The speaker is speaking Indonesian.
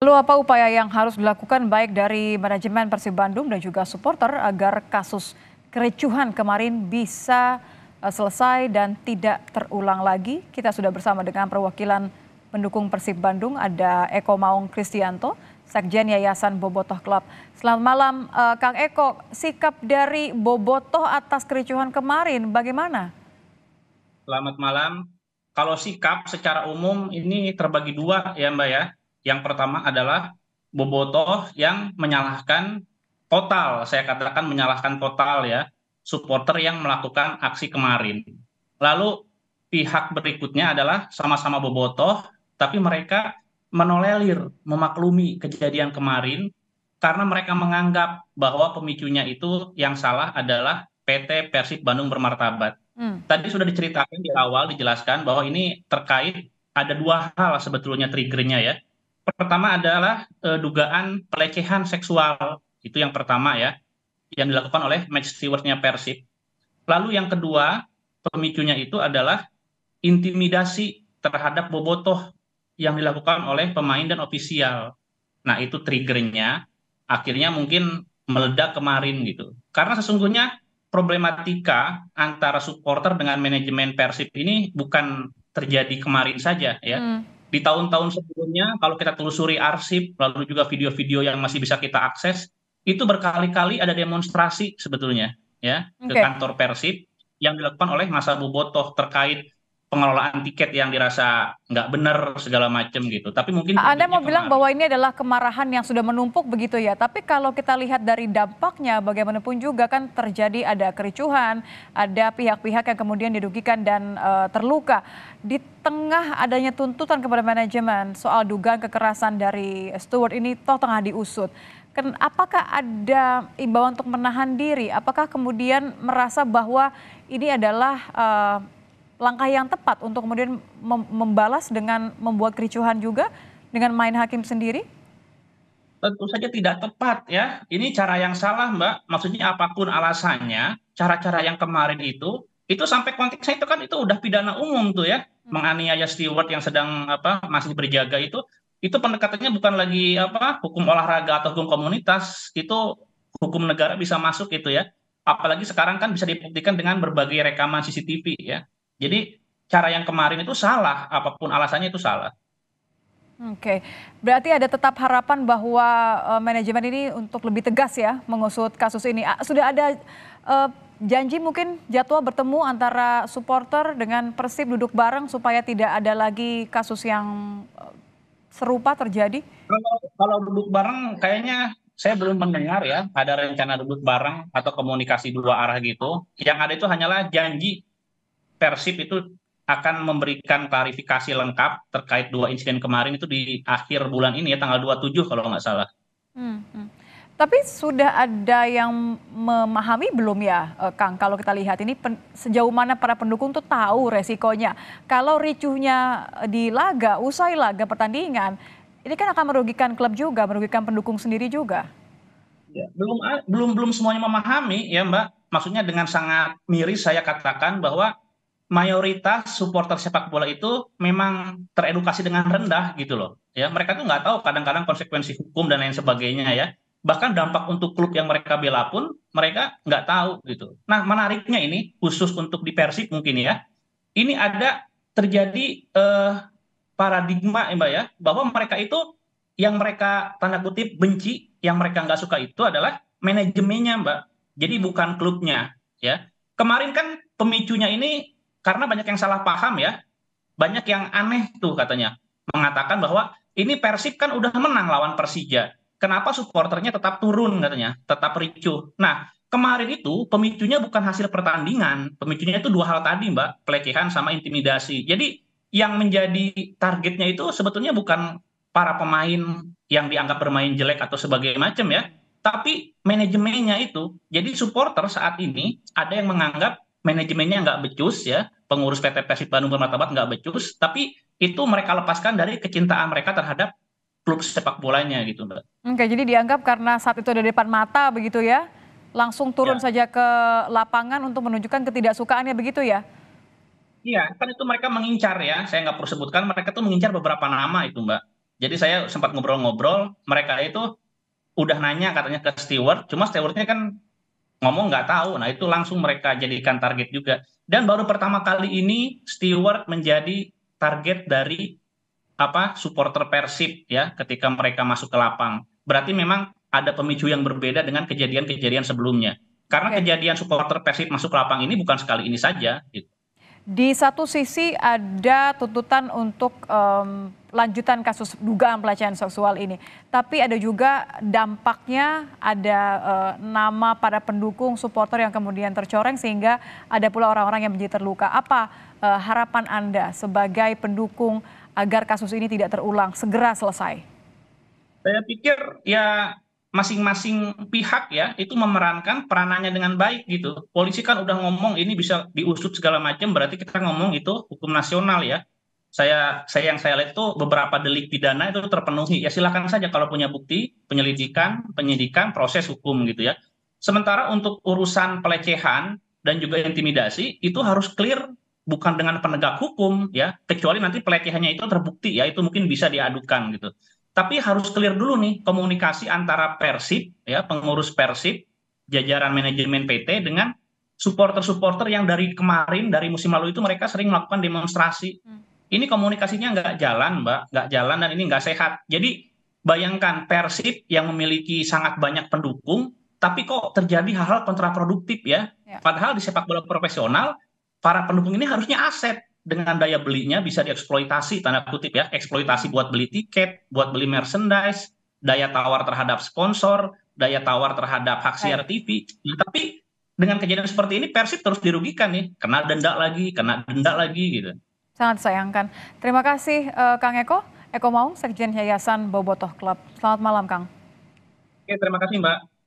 Lalu apa upaya yang harus dilakukan baik dari manajemen Persib Bandung dan juga supporter agar kasus kericuhan kemarin bisa eh, selesai dan tidak terulang lagi? Kita sudah bersama dengan perwakilan pendukung Persib Bandung ada Eko Maung Kristianto, Sekjen Yayasan Bobotoh Club. Selamat malam uh, Kang Eko, sikap dari Bobotoh atas kericuhan kemarin bagaimana? Selamat malam. Kalau sikap secara umum ini terbagi dua ya Mbak ya. Yang pertama adalah Bobotoh yang menyalahkan total, saya katakan menyalahkan total ya, supporter yang melakukan aksi kemarin. Lalu pihak berikutnya adalah sama-sama Bobotoh, tapi mereka menolelir, memaklumi kejadian kemarin karena mereka menganggap bahwa pemicunya itu yang salah adalah PT Persib Bandung Bermartabat. Hmm. Tadi sudah diceritakan di awal, dijelaskan bahwa ini terkait ada dua hal sebetulnya triggernya ya. Pertama adalah e, dugaan pelecehan seksual, itu yang pertama ya, yang dilakukan oleh match stewardnya Persib. Lalu yang kedua, pemicunya itu adalah intimidasi terhadap bobotoh yang dilakukan oleh pemain dan ofisial. Nah itu triggernya, akhirnya mungkin meledak kemarin gitu. Karena sesungguhnya problematika antara supporter dengan manajemen Persib ini bukan terjadi kemarin saja ya. Hmm. Di tahun-tahun sebelumnya kalau kita telusuri arsip lalu juga video-video yang masih bisa kita akses itu berkali-kali ada demonstrasi sebetulnya ya okay. ke kantor Persib yang dilakukan oleh masa bobotoh terkait pengelolaan tiket yang dirasa nggak benar segala macam gitu. Tapi mungkin Anda mau bilang bahwa ini adalah kemarahan yang sudah menumpuk begitu ya. Tapi kalau kita lihat dari dampaknya bagaimanapun juga kan terjadi ada kericuhan, ada pihak-pihak yang kemudian dirugikan dan uh, terluka. Di tengah adanya tuntutan kepada manajemen soal dugaan kekerasan dari steward ini toh tengah diusut. Kan apakah ada imbauan untuk menahan diri? Apakah kemudian merasa bahwa ini adalah uh, langkah yang tepat untuk kemudian membalas dengan membuat kericuhan juga dengan main hakim sendiri? Tentu saja tidak tepat ya. Ini cara yang salah Mbak. Maksudnya apa pun alasannya, cara-cara yang kemarin itu, itu sampai konteksnya itu kan itu udah pidana umum tuh ya. Hmm. Menganiaya steward yang sedang apa masih berjaga itu, itu pendekatannya bukan lagi apa hukum olahraga atau hukum komunitas, itu hukum negara bisa masuk itu ya. Apalagi sekarang kan bisa dibuktikan dengan berbagai rekaman CCTV ya. Jadi cara yang kemarin itu salah, apa pun alasannya itu salah. Oke, berarti ada tetap harapan bahwa uh, manajemen ini untuk lebih tegas ya mengusut kasus ini. Sudah ada uh, janji mungkin jadwal bertemu antara supporter dengan Persib duduk bareng supaya tidak ada lagi kasus yang uh, serupa terjadi? Kalau, kalau duduk bareng kayaknya saya belum mendengar ya ada rencana duduk bareng atau komunikasi dua arah gitu. Yang ada itu hanyalah janji Persib itu akan memberikan klarifikasi lengkap terkait dua insiden kemarin itu di akhir bulan ini ya tanggal 27 kalau nggak salah. Hmm, hmm. Tapi sudah ada yang memahami belum ya, eh, Kang? Kalau kita lihat ini pen, sejauh mana para pendukung tuh tahu resikonya. Kalau ricuhnya di laga, usai laga pertandingan, ini kan akan merugikan klub juga, merugikan pendukung sendiri juga. Ya, belum belum belum semuanya memahami ya, Mbak. Maksudnya dengan sangat miris saya katakan bahwa mayoritas supporter sepak bola itu memang teredukasi dengan rendah gitu loh. Ya, mereka tuh nggak tahu kadang-kadang konsekuensi hukum dan lain sebagainya ya. Bahkan dampak untuk klub yang mereka bela pun mereka nggak tahu gitu. Nah, menariknya ini khusus untuk di Persib mungkin ya. Ini ada terjadi eh, paradigma ya Mbak ya, bahwa mereka itu yang mereka tanda kutip benci, yang mereka nggak suka itu adalah manajemennya Mbak. Jadi bukan klubnya ya. Kemarin kan pemicunya ini karena banyak yang salah paham ya, banyak yang aneh tuh katanya, mengatakan bahwa ini Persib kan udah menang lawan Persija. Kenapa supporternya tetap turun katanya, tetap ricuh. Nah, kemarin itu pemicunya bukan hasil pertandingan, pemicunya itu dua hal tadi Mbak, pelecehan sama intimidasi. Jadi yang menjadi targetnya itu sebetulnya bukan para pemain yang dianggap bermain jelek atau sebagai macam ya, tapi manajemennya itu. Jadi supporter saat ini ada yang menganggap manajemennya nggak becus ya, pengurus PT Persib Bandung bermartabat nggak becus, tapi itu mereka lepaskan dari kecintaan mereka terhadap klub sepak bolanya gitu mbak. Oke, jadi dianggap karena saat itu ada di depan mata begitu ya, langsung turun ya. saja ke lapangan untuk menunjukkan ketidaksukaannya begitu ya? Iya, kan itu mereka mengincar ya, saya nggak perlu sebutkan, mereka tuh mengincar beberapa nama itu mbak. Jadi saya sempat ngobrol-ngobrol, mereka itu udah nanya katanya ke steward, cuma stewardnya kan ngomong nggak tahu. Nah itu langsung mereka jadikan target juga. Dan baru pertama kali ini steward menjadi target dari apa supporter Persib ya ketika mereka masuk ke lapang. Berarti memang ada pemicu yang berbeda dengan kejadian-kejadian sebelumnya. Karena okay. kejadian supporter Persib masuk ke lapang ini bukan sekali ini saja. Gitu. Di satu sisi ada tuntutan untuk um, lanjutan kasus dugaan pelecehan seksual ini, tapi ada juga dampaknya ada uh, nama para pendukung supporter yang kemudian tercoreng sehingga ada pula orang-orang yang menjadi terluka. Apa uh, harapan Anda sebagai pendukung agar kasus ini tidak terulang segera selesai? Saya pikir ya masing-masing pihak ya itu memerankan peranannya dengan baik gitu. Polisi kan udah ngomong ini bisa diusut segala macam, berarti kita ngomong itu hukum nasional ya. Saya saya yang saya lihat itu beberapa delik pidana itu terpenuhi. Ya silakan saja kalau punya bukti, penyelidikan, penyidikan, proses hukum gitu ya. Sementara untuk urusan pelecehan dan juga intimidasi itu harus clear bukan dengan penegak hukum ya, kecuali nanti pelecehannya itu terbukti ya, itu mungkin bisa diadukan gitu. Tapi harus clear dulu nih komunikasi antara Persib, ya pengurus Persib, jajaran manajemen PT dengan supporter-supporter yang dari kemarin, dari musim lalu itu mereka sering melakukan demonstrasi. Hmm. Ini komunikasinya nggak jalan, Mbak, nggak jalan dan ini nggak sehat. Jadi bayangkan Persib yang memiliki sangat banyak pendukung, tapi kok terjadi hal-hal kontraproduktif ya. ya. Padahal di sepak bola profesional, para pendukung ini harusnya aset. Dengan daya belinya bisa dieksploitasi tanda kutip ya. Eksploitasi buat beli tiket buat beli merchandise daya tawar terhadap sponsor daya tawar terhadap hak siar TV ya, tapi dengan kejadian seperti ini Persib terus dirugikan nih. Kena denda lagi kena denda lagi gitu sangat sayangkan terima kasih uh, Kang Eko. Eko Maung Sekjen Yayasan Bobotoh Club. Selamat malam Kang. Oke terima kasih Mbak